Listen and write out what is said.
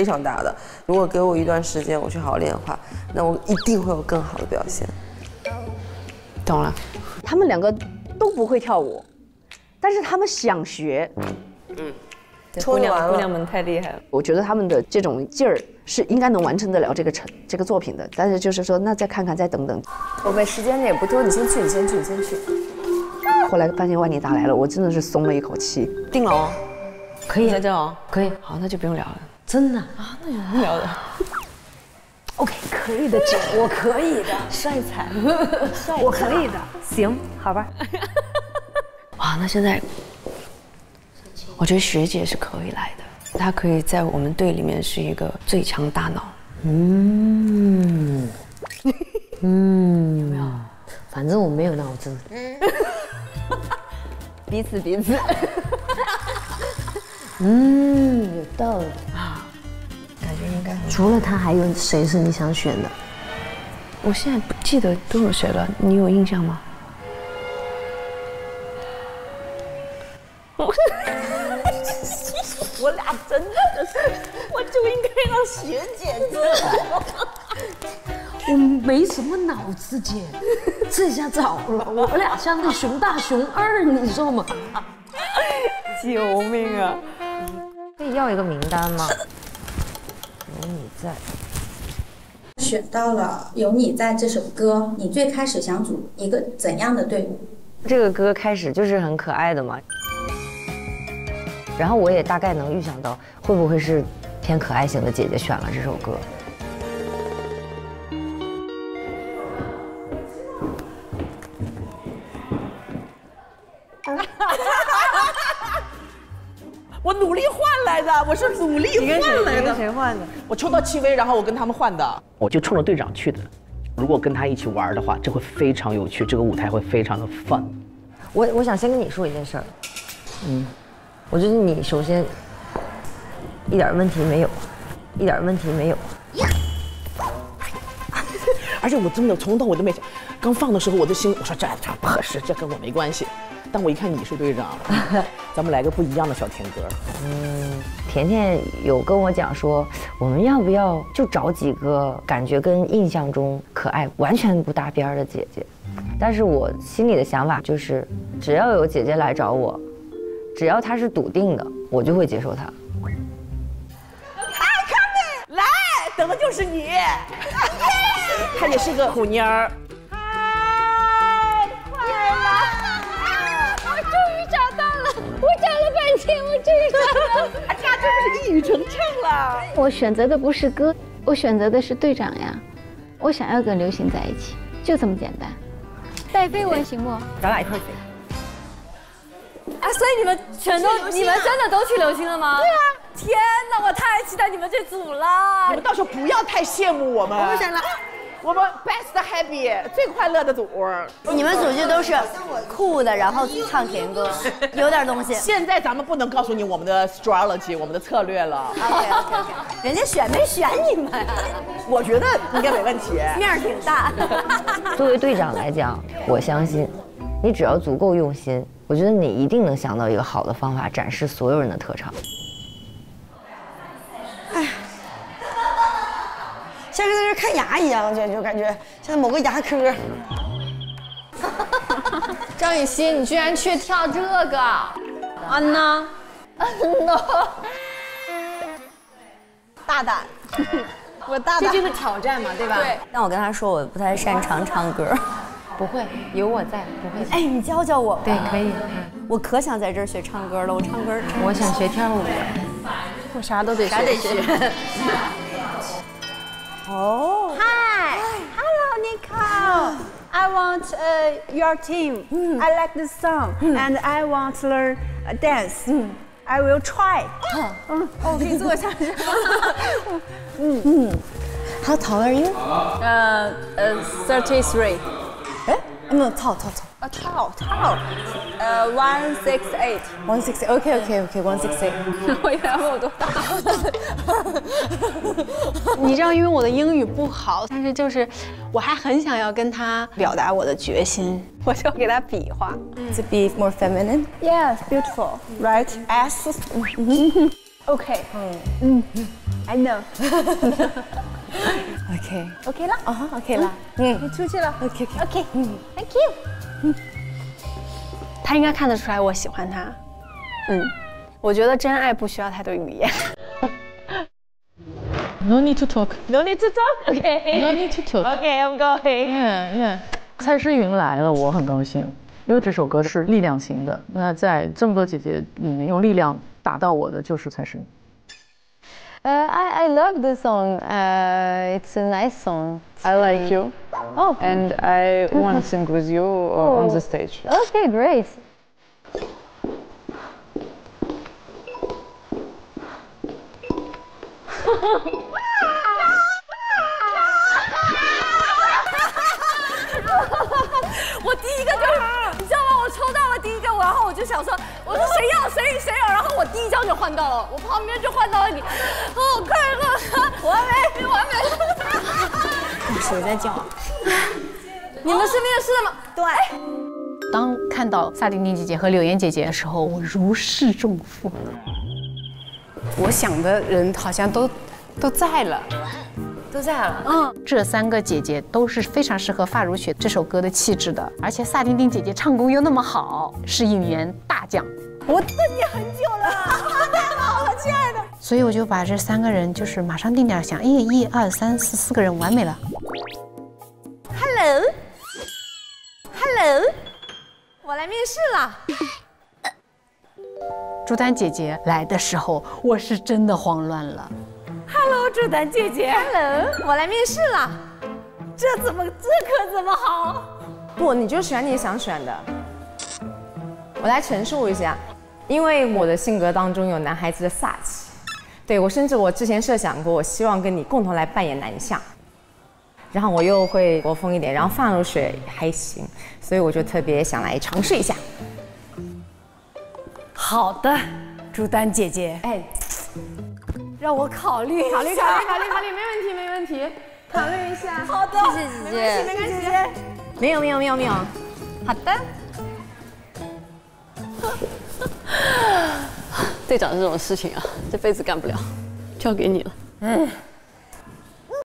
非常大的。如果给我一段时间，我去好好练的话，那我一定会有更好的表现。懂了。他们两个都不会跳舞，但是他们想学。嗯，姑娘姑娘们太厉害了。我觉得他们的这种劲儿是应该能完成得了这个成这个作品的。但是就是说，那再看看，再等等。我们时间也不多，你先去，你先去，你先去。后来发现万妮达来了，我真的是松了一口气。定了哦，可以在这哦。可以，好，那就不用聊了。真的啊，那有无聊的。OK，可以的，姐，我可以的，帅惨。我可以的，行，好吧。哇，那现在，我觉得学姐是可以来的，她可以在我们队里面是一个最强大脑。嗯嗯，有没有？反正我没有脑子。彼此彼此。嗯，有道理。除了他，还有谁是你想选的？我现在不记得都有谁了，你有印象吗？我 俩真的是，我就应该让学姐知道。我没什么脑子，姐，这下糟了，我们俩像那熊大熊二，你知道吗？救命啊！可以要一个名单吗？有你在。选到了《有你在》这首歌，你最开始想组一个怎样的队伍？这个歌开始就是很可爱的嘛，然后我也大概能预想到会不会是偏可爱型的姐姐选了这首歌。我努力换来的，我是努力换来的。谁换的？我抽到戚薇，然后我跟他们换的。我就冲着队长去的。如果跟他一起玩的话，这会非常有趣，这个舞台会非常的 fun。我我想先跟你说一件事儿，嗯，我觉得你首先一点问题没有，一点问题没有。而且我真的从头到尾都没想，刚放的时候我的心，我说这这不合适，这跟我没关系。但我一看你是队长，咱们来个不一样的小甜歌。嗯，甜甜有跟我讲说，我们要不要就找几个感觉跟印象中可爱完全不搭边儿的姐姐？但是我心里的想法就是，只要有姐姐来找我，只要她是笃定的，我就会接受她。来，等的就是你。她也是个虎妞儿。找了半天，我终于找到了。哎呀，这不是一语成谶了？我选择的不是歌，我选择的是队长呀。我想要跟刘星在一起，就这么简单。带飞吻行不？咱俩一块儿飞。啊，所以你们全都，你们真的都去流星了吗？对啊！天哪，我太期待你们这组了。你们到时候不要太羡慕我们。我们想了，我们 best happy 最快乐的组。你们组就都是酷的，然后唱甜歌，有点东西。现在咱们不能告诉你我们的 strategy，我们的策略了。OK OK OK，人家选没选你们呀？我觉得应该没问题。面儿挺大。作为队长来讲，我相信你只要足够用心，我觉得你一定能想到一个好的方法展示所有人的特长。像是在这看牙一样，就就感觉像某个牙科。张雨欣，你居然去跳这个？安娜，安娜，大胆，我大胆。这就是挑战嘛，对吧？对。但我跟他说我不太擅长唱歌。不会，有我在，不会。哎，你教教我吧。对，可以。我可想在这儿学唱歌了，我唱歌。我想学跳舞。我啥都得学。啥得学。Oh. Hi. Hi. Hello, Nicole. I want uh, your team. Mm. I like the song, mm. and I want to learn dance. Mm. I will try. 嗯，哦，可以坐下是吗？嗯嗯。How oh, oh, hmm. hmm. hmm. tall are you? Uh, uh, 33. 那操操操 ah tall tall 呃 one six eight one six ok ok ok one six eight 我以为我多大你知道因为我的英语不好但是就是我还很想要跟他表达我的决心我就给他比划 to be more feminine yes beautiful right s OK。嗯嗯 i know OK OK 了，哦，OK 了，嗯，你出去了。OK OK。OK，嗯，Thank you 嗯。他应该看得出来我喜欢他。嗯，我觉得真爱不需要太多语言。No need to talk. No need to talk. OK. No need to talk. OK, I'm going. Yeah, yeah. 蔡诗芸来了，我很高兴，因为这首歌是力量型的。那在这么多姐姐里面，用力量打到我的就是蔡诗芸。Uh, I, I love the song. Uh, it's a nice song. I like you, Oh, and I want to sing with you uh, on the stage. okay, great. 我第一个就是， 就想说，我说谁要谁谁要，然后我第一张就换到了，我旁边就换到了你，好快乐，完美，完美。谁在叫？你们是面试了吗？对。当看到萨顶顶姐姐和柳岩姐姐的时候，我如释重负。我想的人好像都都在了。都在了。嗯，这三个姐姐都是非常适合《发如雪》这首歌的气质的，而且萨丁丁姐姐唱功又那么好，是应援大奖。我等你很久了，太好了，亲爱的。所以我就把这三个人就是马上定点想，哎，一二三四四个人完美了。Hello，Hello，我来面试了。朱丹姐姐来的时候，我是真的慌乱了。朱丹姐姐。Hello，我来面试了。这怎么，这可怎么好？不，你就选你想选的。我来陈述一下，因为我的性格当中有男孩子的飒气，对我甚至我之前设想过，我希望跟你共同来扮演男相，然后我又会国风一点，然后放入水还行，所以我就特别想来尝试一下。好的，朱丹姐姐。哎，让我考虑考虑考虑考虑考虑，没问题没问题，考虑一下。好的，谢谢姐姐，没关系，没关系。没有没有没有没有，好的。队长这种事情啊，这辈子干不了，交给你了。嗯。